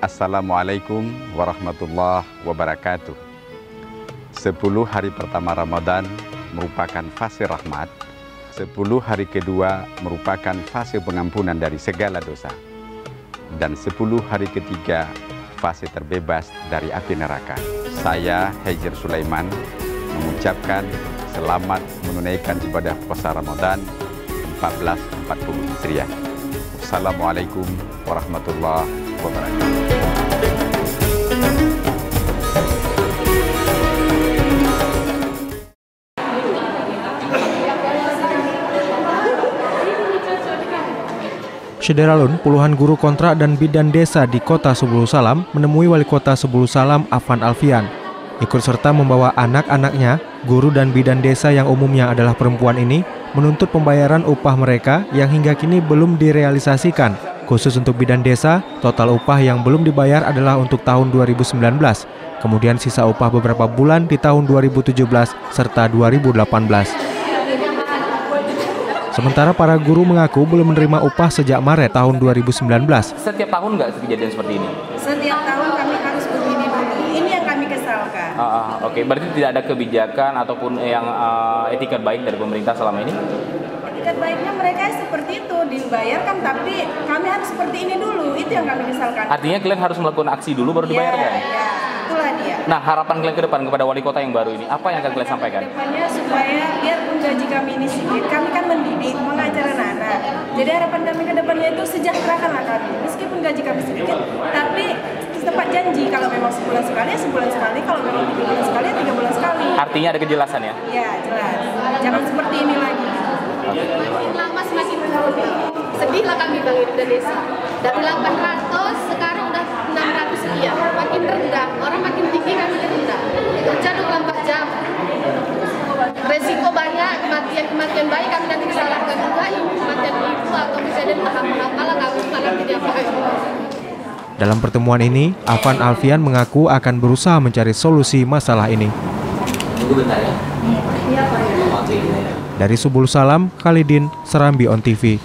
Assalamualaikum warahmatullahi wabarakatuh. Sepuluh hari pertama Ramadan merupakan fase rahmat. Sepuluh hari kedua merupakan fase pengampunan dari segala dosa. Dan sepuluh hari ketiga fase terbebas dari api neraka. Saya Hejir Sulaiman mengucapkan selamat menunaikan ibadah puasa Ramadan 1440 Hijriah. Assalamualaikum warahmatullahi wabarakatuh. Syederalun, puluhan guru kontrak dan bidan desa di kota Subulu Salam menemui wali kota Subulu Salam Afan Alfian. Ikut serta membawa anak-anaknya, guru dan bidan desa yang umumnya adalah perempuan ini menuntut pembayaran upah mereka yang hingga kini belum direalisasikan. Khusus untuk bidan desa, total upah yang belum dibayar adalah untuk tahun 2019. Kemudian sisa upah beberapa bulan di tahun 2017 serta 2018. Sementara para guru mengaku belum menerima upah sejak Maret tahun 2019. Setiap tahun nggak kejadian seperti ini? Setiap tahun kami harus begini dulu. Ini yang kami kesalkan. Ah, ah, Oke, berarti tidak ada kebijakan ataupun yang uh, etiket baik dari pemerintah selama ini? Etiket baiknya mereka seperti itu dibayarkan, tapi kami harus seperti ini dulu. Itu yang kami kesalkan. Artinya kalian harus melakukan aksi dulu baru dibayarkan? Ya, ya, itulah dia. Nah, harapan kalian ke depan kepada wali kota yang baru ini, apa yang akan kalian sampaikan? Depannya supaya biarpun gaji kami ini sedikit, kami kan mendidik, mengajar anak-anak. Jadi harapan kami ke depannya itu sejahterakanlah kami. Meskipun gaji kami sedikit, tapi tempat janji kalau memang sebulan sekali ya sebulan sekali, kalau memang tiga bulan sekali ya tiga bulan sekali. Artinya ada kejelasan ya? Ya jelas. Jangan seperti ini lagi. Makin lama semakin sedih lah kami bang desa. Dari 800 sekarang udah 600 sekian. Makin rendah, orang makin tinggi kami rendah. Kerja 24 jam. Resiko banyak, kematian-kematian bayi kami nanti disalahkan juga ibu kematian ibu atau kejadian apa-apalah kami nanti diapain. Dalam pertemuan ini, Afan Alfian mengaku akan berusaha mencari solusi masalah ini. Tunggu bentar ya. Iya Pak. Dari Subul Salam, Khalidin, Serambi On TV.